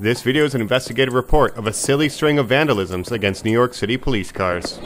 This video is an investigative report of a silly string of vandalisms against New York City police cars.